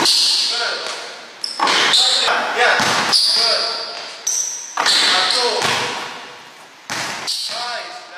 Good. Yeah. Good. Five.